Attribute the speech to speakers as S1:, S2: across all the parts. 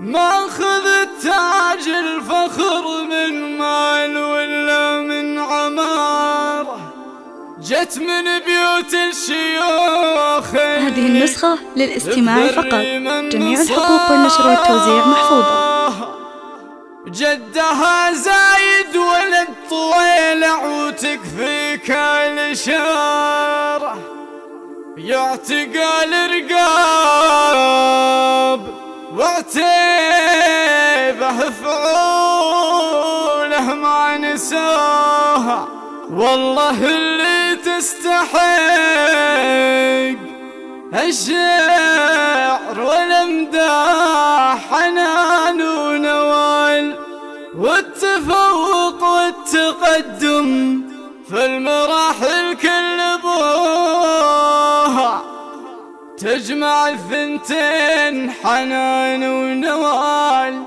S1: ماخذ التاج الفخر من مال ولا من عماره جت من بيوت الشيوخ
S2: هذه النسخة للاستماع فقط. جميع الحقوق والنشر والتوزيع محفوظة.
S1: جدها زايد ولد طويل عوتك في وتكفيك الإشارة يعتقال رقاب وعتيبه فعوله ما نسوها والله اللي تستحق الشعر والأمداح حنان ونوال والتفوق والتقدم في المراحل كلها. تجمع الثنتين حنان ونوال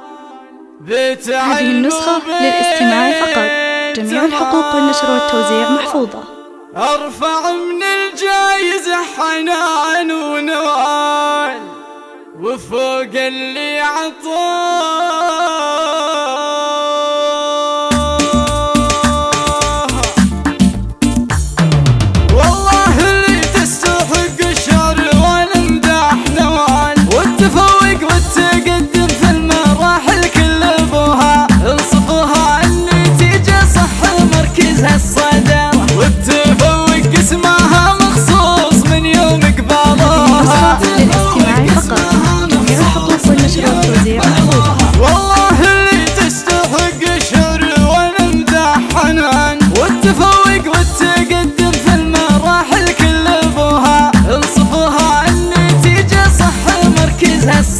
S2: هذه النسخة للاستماع فقط. جميع الحقوق والنشر والتوزيع محفوظة.
S1: أرفع من الجايز حنان ونوال. las